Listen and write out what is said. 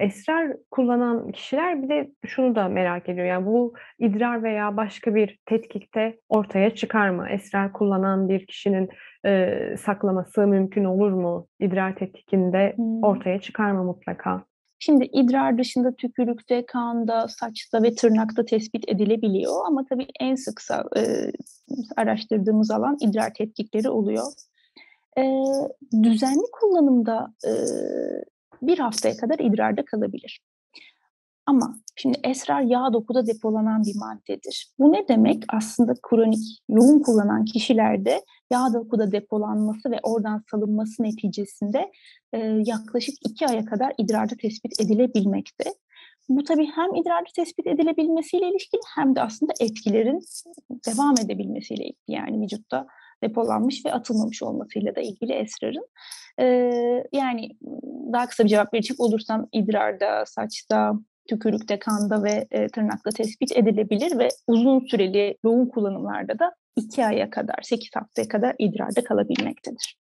Esrar kullanan kişiler bir de şunu da merak ediyor. Yani bu idrar veya başka bir tetkikte ortaya çıkar mı? Esrar kullanan bir kişinin, eee, saklaması mümkün olur mu? İdrar tetkikinde Hımm. ortaya çıkar mı mutlaka? Şimdi idrar dışında tükürükte, kanda, saçta ve tırnakta tespit edilebiliyor ama tabii en sıksa eee, araştırdığımız alan idrar tetkikleri oluyor. Eee, düzenli kullanımda, eee, 1 haftaya kadar idrarda kalabilir. Ama şimdi esrar yağ dokuda depolanan bir maddedir. Bu ne demek? Aslında kronik, yoğun kullanan kişilerde yağ dokuda depolanması ve oradan salınması neticesinde, eee, yaklaşık 2 aya kadar idrarda tespit edilebilmekte. Bu tabii hem idrarda tespit edilebilmesiyle ilişkili hem de aslında etkilerin devam edebilmesiyle ilgili. Yani vücutta depolanmış ve atılmamış olmasıyla da ilgili esrarın. Eee, yani, daha kısa bir cevap verecek olursam idrarda, saçta, tükürükte, kanda ve, eee, tırnakta tespit edilebilir ve uzun süreli yoğun kullanımlarda da 2 aya kadar, 8 haftaya kadar idrarda kalabilmektedir.